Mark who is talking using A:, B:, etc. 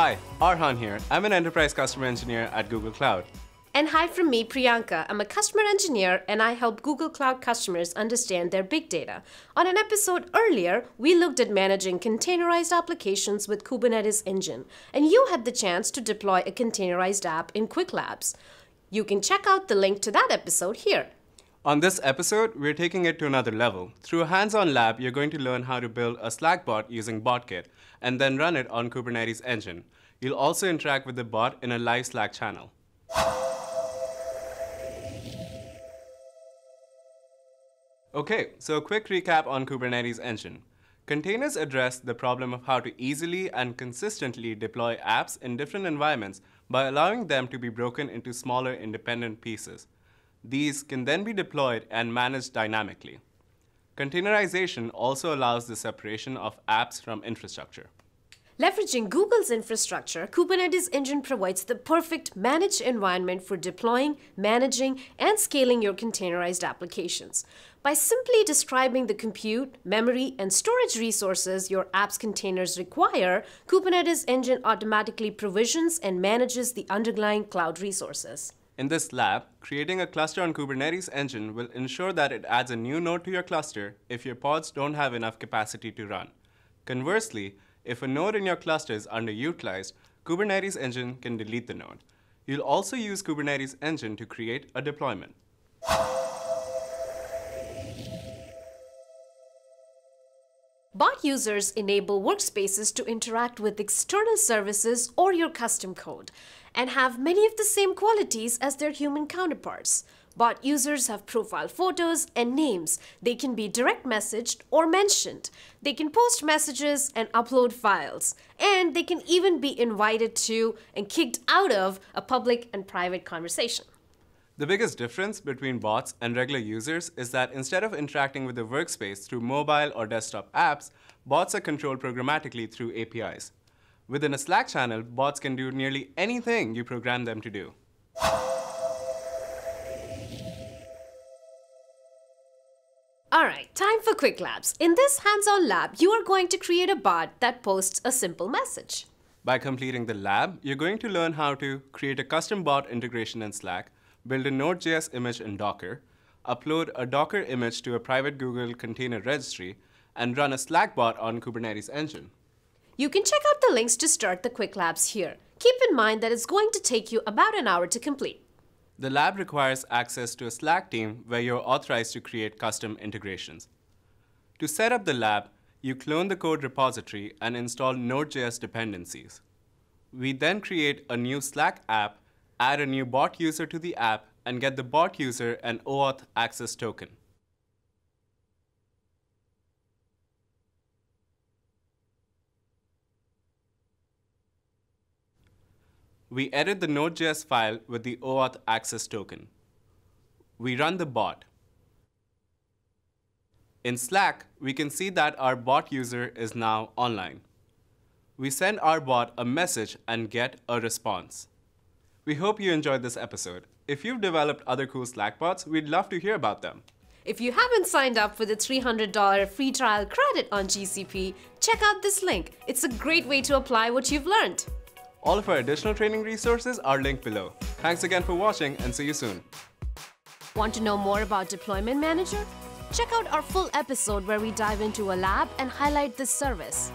A: Hi, Arhan here. I'm an enterprise customer engineer at Google Cloud.
B: And hi from me, Priyanka. I'm a customer engineer and I help Google Cloud customers understand their big data. On an episode earlier, we looked at managing containerized applications with Kubernetes Engine, and you had the chance to deploy a containerized app in Qwiklabs. You can check out the link to that episode here.
A: On this episode, we're taking it to another level. Through a hands-on lab, you're going to learn how to build a Slack bot using BotKit and then run it on Kubernetes Engine. You'll also interact with the bot in a live Slack channel. Okay, so a quick recap on Kubernetes Engine. Containers address the problem of how to easily and consistently deploy apps in different environments by allowing them to be broken into smaller independent pieces. These can then be deployed and managed dynamically. Containerization also allows the separation of apps from infrastructure.
B: Leveraging Google's infrastructure, Kubernetes Engine provides the perfect managed environment for deploying, managing, and scaling your containerized applications. By simply describing the compute, memory, and storage resources your app's containers require, Kubernetes Engine automatically provisions and manages the underlying cloud resources.
A: In this lab, creating a cluster on Kubernetes Engine will ensure that it adds a new node to your cluster if your pods don't have enough capacity to run. Conversely, if a node in your cluster is underutilized, Kubernetes Engine can delete the node. You'll also use Kubernetes Engine to create a deployment.
B: Bot users enable workspaces to interact with external services or your custom code and have many of the same qualities as their human counterparts. Bot users have profile photos and names. They can be direct messaged or mentioned. They can post messages and upload files. And they can even be invited to and kicked out of a public and private conversation.
A: The biggest difference between bots and regular users is that instead of interacting with the workspace through mobile or desktop apps, bots are controlled programmatically through APIs. Within a Slack channel, bots can do nearly anything you program them to do.
B: Alright, time for Qwiklabs. In this hands-on lab, you are going to create a bot that posts a simple message.
A: By completing the lab, you're going to learn how to create a custom bot integration in Slack, build a Node.js image in Docker, upload a Docker image to a private Google container registry, and run a Slack bot on Kubernetes Engine.
B: You can check out the links to start the Qwiklabs here. Keep in mind that it's going to take you about an hour to complete.
A: The lab requires access to a Slack team where you're authorized to create custom integrations. To set up the lab, you clone the code repository and install Node.js dependencies. We then create a new Slack app add a new bot user to the app, and get the bot user an OAuth access token. We edit the Node.js file with the OAuth access token. We run the bot. In Slack, we can see that our bot user is now online. We send our bot a message and get a response. We hope you enjoyed this episode. If you've developed other cool Slack bots, we'd love to hear about them.
B: If you haven't signed up for the $300 free trial credit on GCP, check out this link. It's a great way to apply what you've learned.
A: All of our additional training resources are linked below. Thanks again for watching and see you soon.
B: Want to know more about Deployment Manager? Check out our full episode where we dive into a lab and highlight this service.